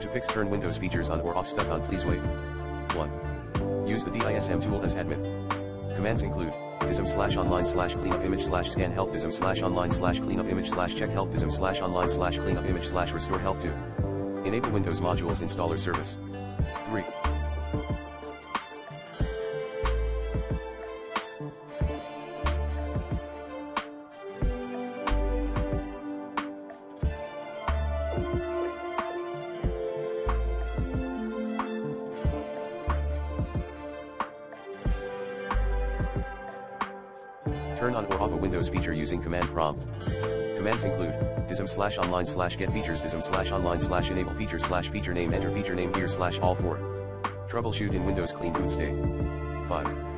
To fix turn Windows features on or off stuck on please wait. 1. Use the DISM tool as admin. Commands include, dism slash online slash cleanup image slash scan health dism slash online slash cleanup image slash check health dism slash online slash cleanup image slash restore health to. Enable Windows modules installer service. 3. Turn on or off a Windows feature using command prompt. Commands include, dism slash online slash get features dism slash online slash enable feature slash feature name enter feature name here slash all 4. Troubleshoot in Windows clean boot state. 5.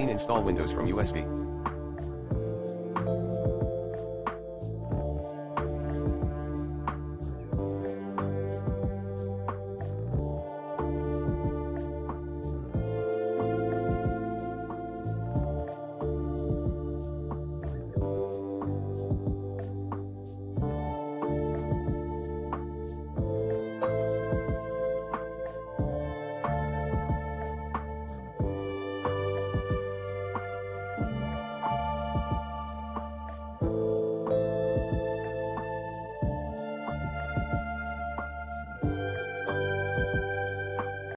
Clean install Windows from USB.